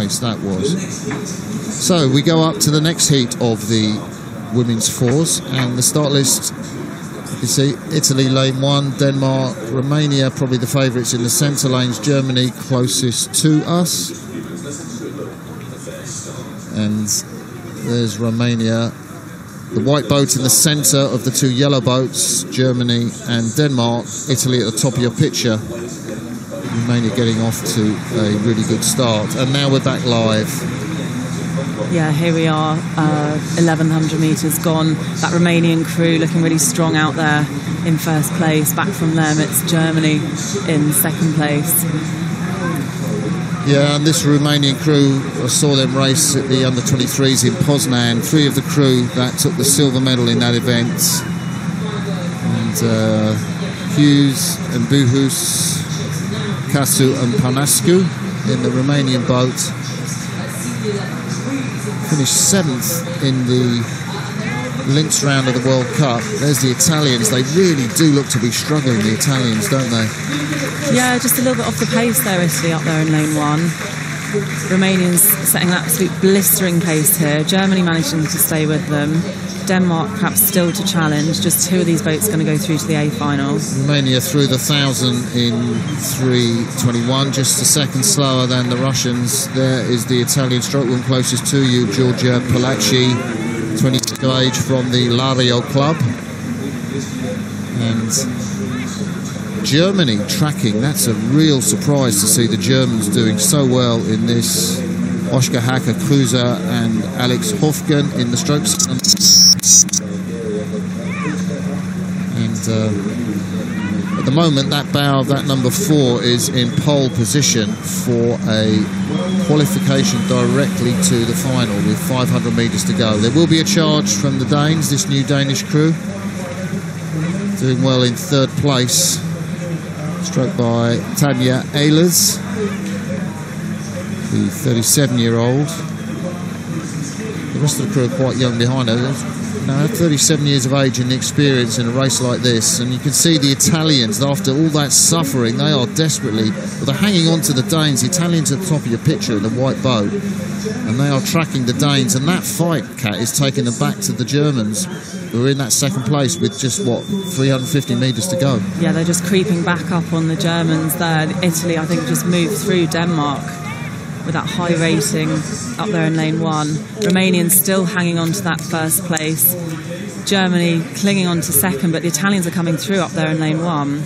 race that was. So we go up to the next heat of the women's fours, and the start list. You see Italy lane one, Denmark, Romania probably the favourites in the centre lanes, Germany closest to us, and there's Romania the white boat in the centre of the two yellow boats, Germany and Denmark, Italy at the top of your picture. Romania getting off to a really good start. And now we're back live. Yeah, here we are, uh, 1100 metres gone. That Romanian crew looking really strong out there in first place. Back from them, it's Germany in second place. Yeah, and this Romanian crew, I saw them race at the under 23s in Poznan. Three of the crew that took the silver medal in that event. And uh, Hughes and Buhus, Casu and Panascu in the Romanian boat. Finished seventh in the Linz round of the World Cup. There's the Italians. They really do look to be struggling, the Italians, don't they? Yeah, just a little bit off the pace there, Italy up there in lane one. Romanians setting an absolute blistering pace here. Germany managing to stay with them. Denmark perhaps still to challenge. Just two of these boats going to go through to the A finals. Romania through the thousand in 3:21, just a second slower than the Russians. There is the Italian stroke one closest to you, Giorgia Palacci, 26 of age from the Lario club. And Germany tracking. That's a real surprise to see the Germans doing so well in this. Oskar Hacker Cruiser and Alex Hofgen in the strokes. And uh, at the moment, that bow that number four is in pole position for a qualification directly to the final with 500 metres to go. There will be a charge from the Danes, this new Danish crew, doing well in third place stroke by Tanya Ehlers, the 37 year old. The rest of the crew are quite young behind her. Now, 37 years of age and experience in a race like this, and you can see the Italians, after all that suffering, they are desperately, well, they're hanging on to the Danes. The Italians at the top of your picture in the white boat, and they are tracking the Danes. And that fight, Cat, is taking them back to the Germans, who are in that second place with just, what, 350 metres to go. Yeah, they're just creeping back up on the Germans there. Italy, I think, just moved through Denmark with that high rating up there in lane one. Romanians still hanging on to that first place. Germany clinging on to second, but the Italians are coming through up there in lane one.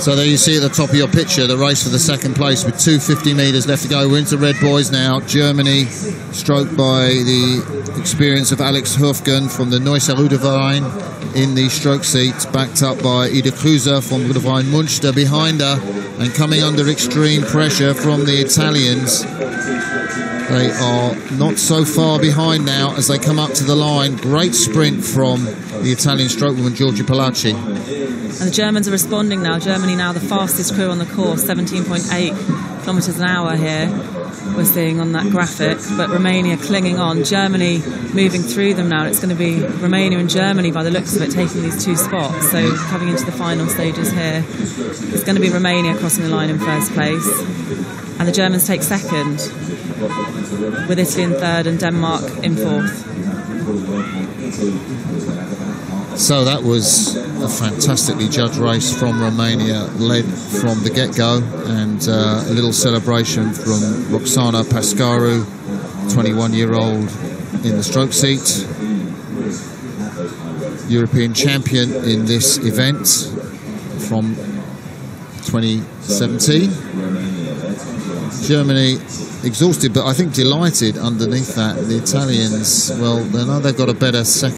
So there you see at the top of your picture the race for the second place with 250 metres left to go. We're into red buoys now. Germany, stroked by the experience of Alex Hofgen from the Neusser Ruderverein in the stroke seat, backed up by Ida Cruiser from Ruderverein Munster behind her and coming under extreme pressure from the Italians. They are not so far behind now as they come up to the line. Great sprint from the Italian stroke woman, Giorgia Palacci. And the Germans are responding now. Germany now the fastest crew on the course, 17.8 kilometres an hour here. We're seeing on that graphic, but Romania clinging on. Germany moving through them now. It's going to be Romania and Germany, by the looks of it, taking these two spots. So coming into the final stages here, it's going to be Romania crossing the line in first place, and the Germans take second, with Italy in third and Denmark in fourth. So that was a fantastically judged race from Romania, led from the get go, and uh, a little celebration from Roxana Pascaru, 21 year old in the stroke seat, European champion in this event from 2017. Germany exhausted, but I think delighted underneath that. The Italians, well, know they've got a better second.